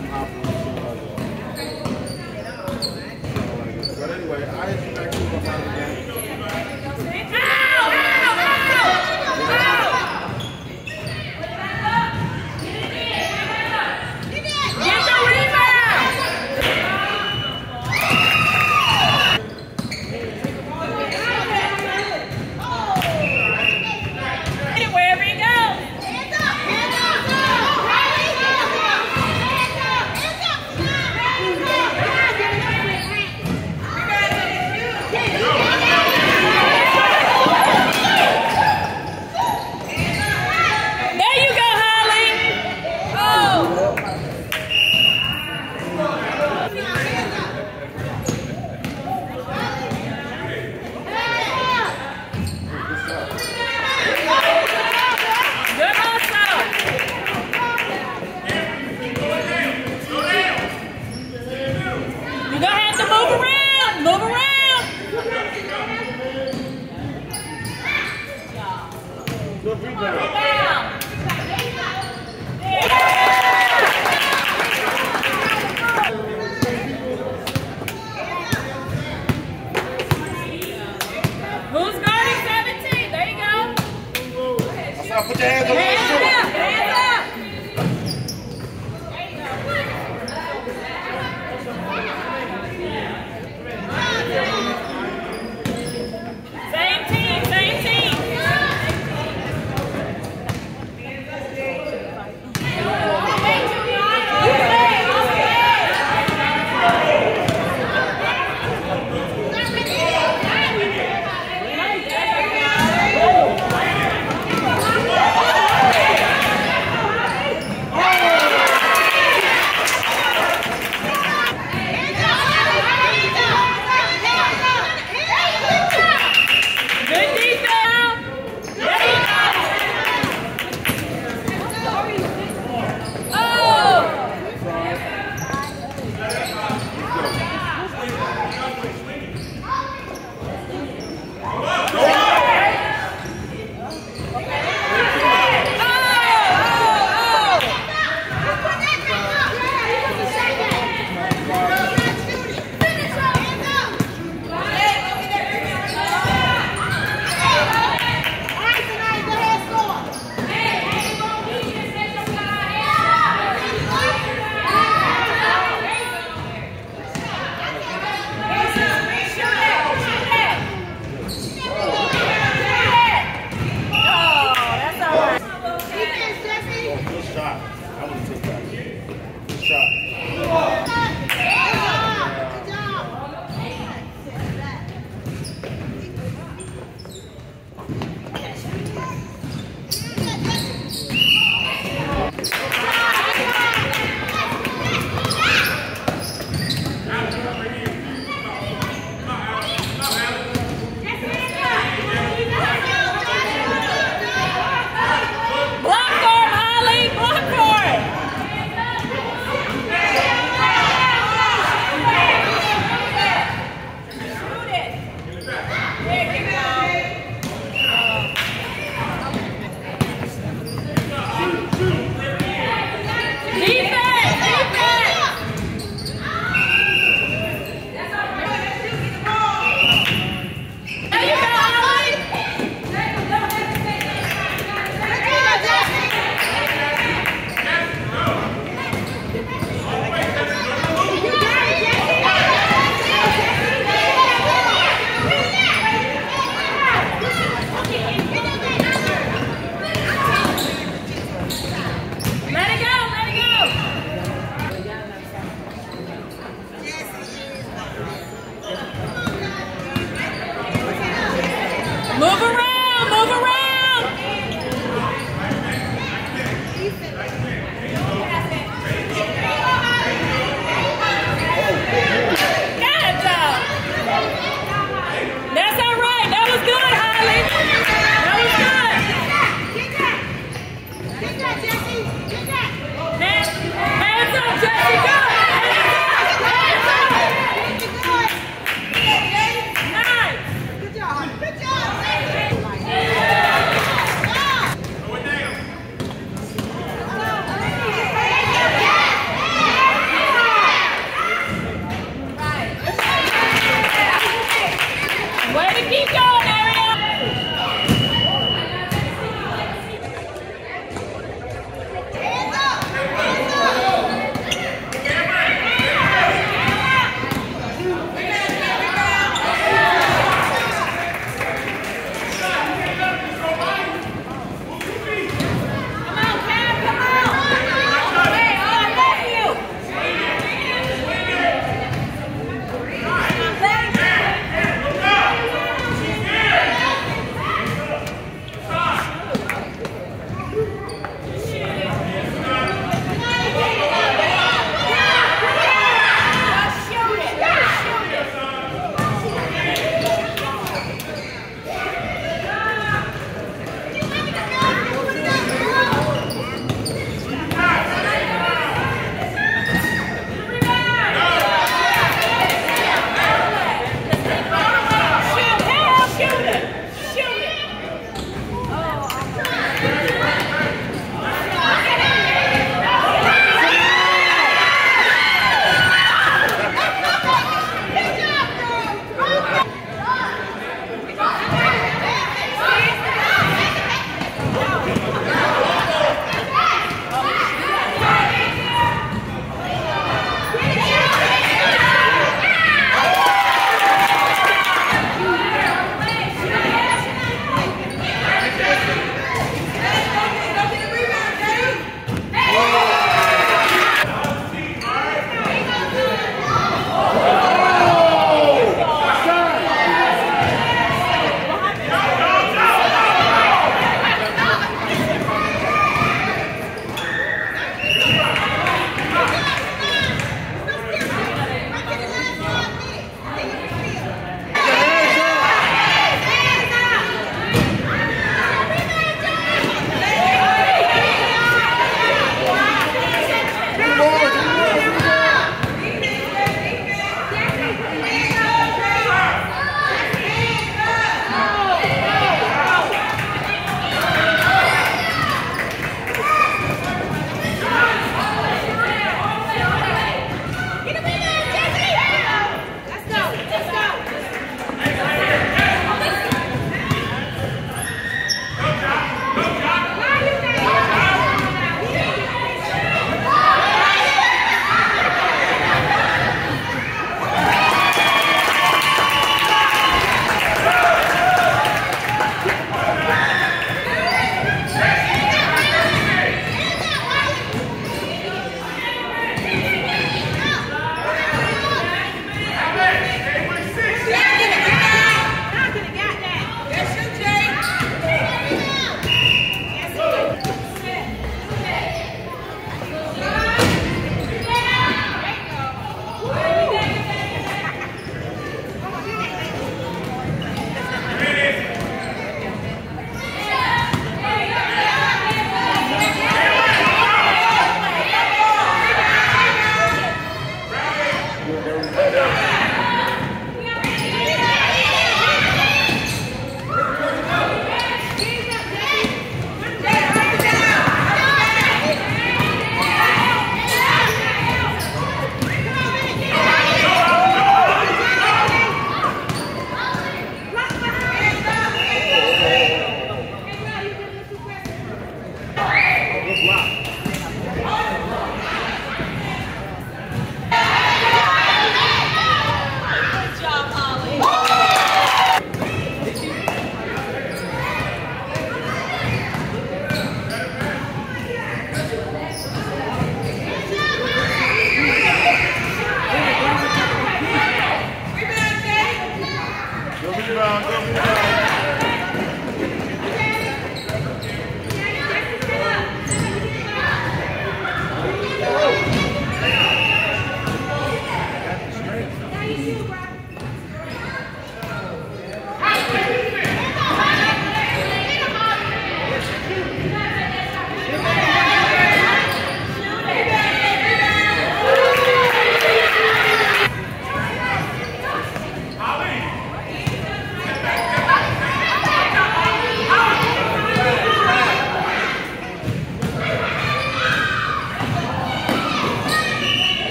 that. I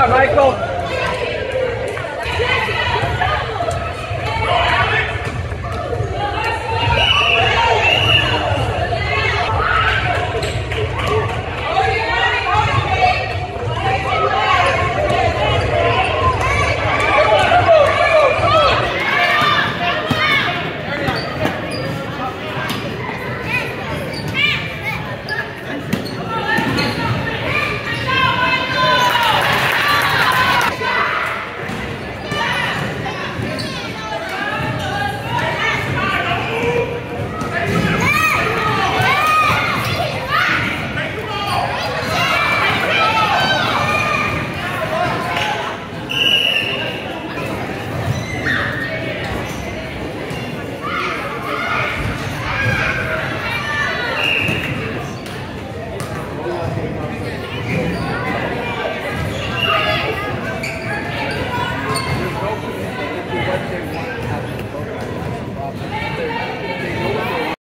Good Michael.